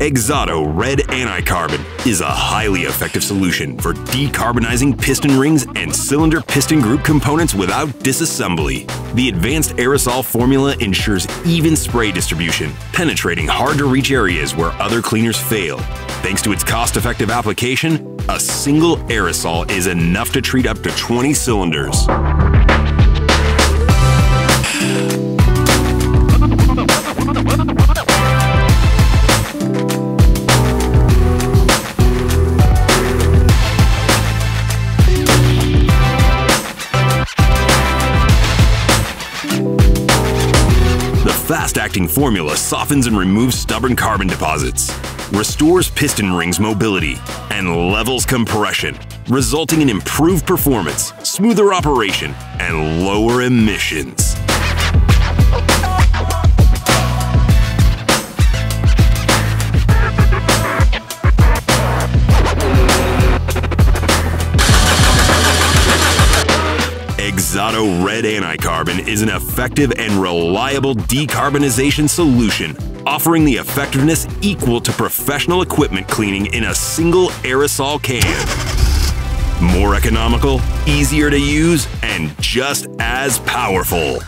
XADO Red Anti-Carbon is a highly effective solution for decarbonizing piston rings and cylinder piston group components without disassembly. The advanced aerosol formula ensures even spray distribution, penetrating hard-to-reach areas where other cleaners fail. Thanks to its cost-effective application, a single aerosol is enough to treat up to 20 cylinders. Fast-acting formula softens and removes stubborn carbon deposits, restores piston rings mobility, and levels compression, resulting in improved performance, smoother operation, and lower emissions. XADO Red Anti-Carbon is an effective and reliable decarbonization solution, offering the effectiveness equal to professional equipment cleaning in a single aerosol can. More economical, easier to use, and just as powerful.